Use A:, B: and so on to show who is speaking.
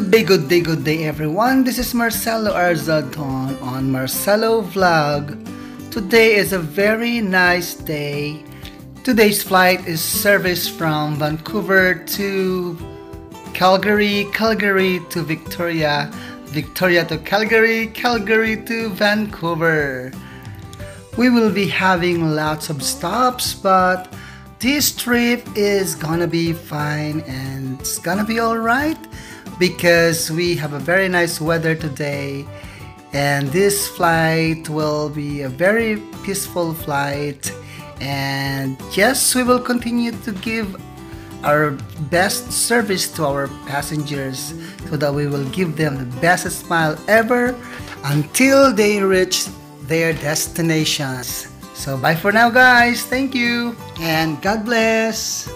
A: day, good day, good day everyone. This is Marcelo Arzadon on Marcelo Vlog. Today is a very nice day. Today's flight is service from Vancouver to Calgary, Calgary to Victoria, Victoria to Calgary, Calgary to Vancouver. We will be having lots of stops, but this trip is gonna be fine and it's gonna be alright because we have a very nice weather today and this flight will be a very peaceful flight. And yes we will continue to give our best service to our passengers so that we will give them the best smile ever until they reach their destinations. So bye for now guys. Thank you and god bless